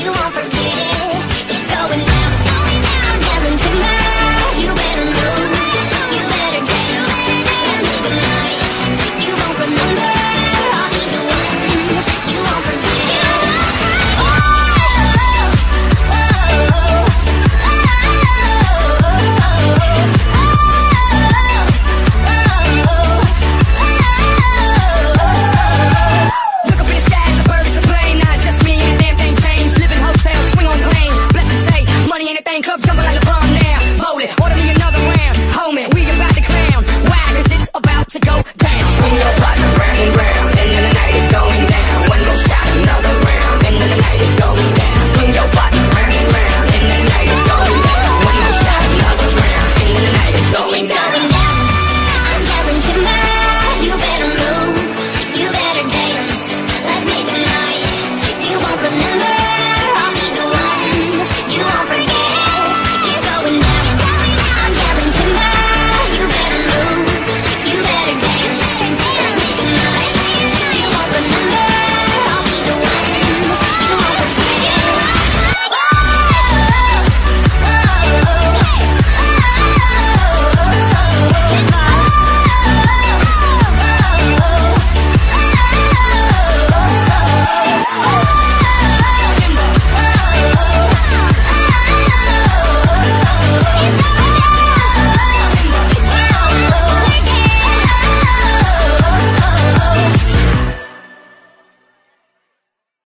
you want